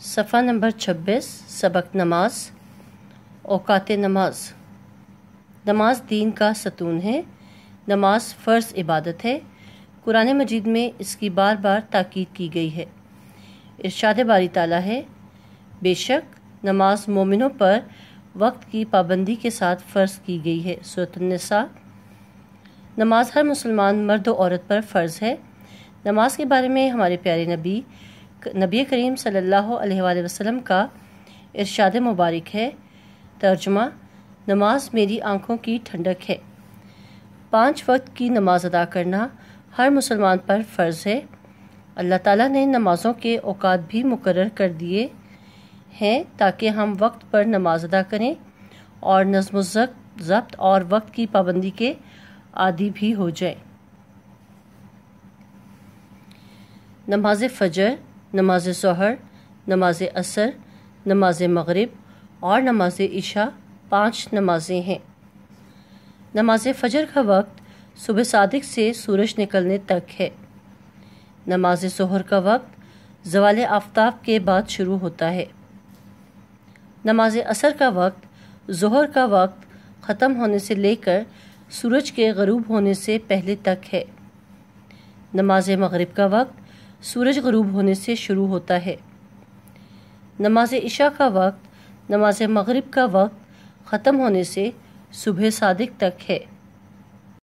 सफ़ा नंबर 26 सबक नमाज़, औकात नमाज़। नमाज़ दीन का सतून है। नमाज़ फ़र्ज़ इबादत है। कुरान मजीद में इसकी बार बार ताकीद की गई है। इरशाद बारी ताला है। बेशक, नमाज़ मोमिनों पर वक्त की पाबंदी के साथ फ़र्ज़ की गई है। सूरतसा नमाज़ हर मुसलमान मर्द औरत पर फ़र्ज़ है। नमाज़ के बारे में हमारे प्यारे नबी नबी करीम सल्लल्लाहु अलैहि वसल्लम का इरशाद मुबारक है। तर्जमा, नमाज़ मेरी आँखों की ठंडक है। पाँच वक्त की नमाज़ अदा करना हर मुसलमान पर फ़र्ज़ है। अल्लाह ताला ने नमाज़ों के औकात भी मुकर कर दिए हैं ताकि हम वक्त पर नमाज़ अदा करें और नज्म ज़ब्त और वक्त की पाबंदी के आदि भी हो जाए। नमाज़ फ़जर नमाज़ सहर नमाज़ असर नमाज़ मगरिब और नमाज़ इशा पाँच नमाजें हैं। नमाज़ फजर का वक्त सुबह सादिक से सूरज निकलने तक है। नमाज़ सहर का वक्त जवाल आफ्ताब के बाद शुरू होता है। नमाज़ असर का वक्त जहर का वक्त ख़त्म होने से लेकर सूरज के गरूब होने से पहले तक है। नमाज़ मगरिब का वक्त सूरज गरूब होने से शुरू होता है। नमाज़ इशा का वक्त, नमाज़ मगरिब का वक्त ख़त्म होने से सुबह सादिक तक है।